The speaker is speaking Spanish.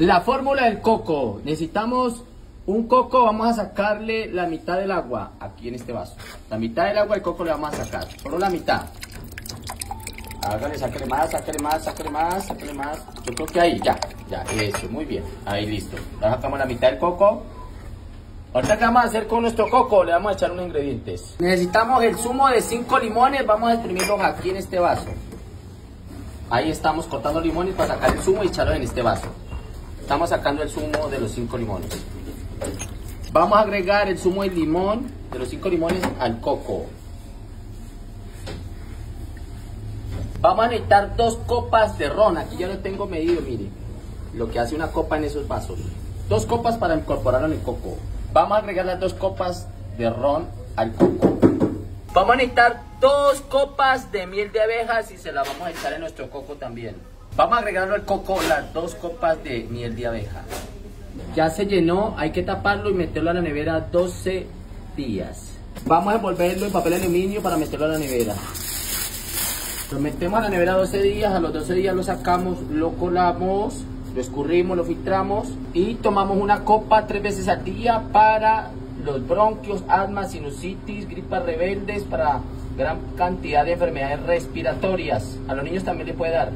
La fórmula del coco. Necesitamos un coco, vamos a sacarle la mitad del agua aquí en este vaso. La mitad del agua del coco le vamos a sacar, solo la mitad. Hágale, sáquele más, sáquele más, sáquele más, sáquele más. Yo creo que ahí, ya, ya, eso, muy bien. Ahí listo. Ya sacamos la mitad del coco. Ahorita, ¿qué vamos a hacer con nuestro coco? Le vamos a echar unos ingredientes. Necesitamos el zumo de 5 limones, vamos a exprimirlos aquí en este vaso. Ahí estamos cortando limones para sacar el zumo y echarlo en este vaso. Estamos sacando el zumo de los 5 limones. Vamos a agregar el zumo de limón, de los 5 limones, al coco. Vamos a necesitar dos copas de ron. Aquí ya lo tengo medido, mire. Lo que hace una copa en esos vasos. Dos copas para incorporarlo en el coco. Vamos a agregar las dos copas de ron al coco. Vamos a necesitar dos copas de miel de abejas y se la vamos a echar en nuestro coco también. Vamos a agregarlo al coco las dos copas de miel de abeja. Ya se llenó, hay que taparlo y meterlo a la nevera 12 días. Vamos a envolverlo en papel aluminio para meterlo a la nevera. Lo metemos a la nevera 12 días, a los 12 días lo sacamos, lo colamos, lo escurrimos, lo filtramos y tomamos una copa tres veces al día para los bronquios, asma, sinusitis, gripas rebeldes, para gran cantidad de enfermedades respiratorias. A los niños también le puede dar.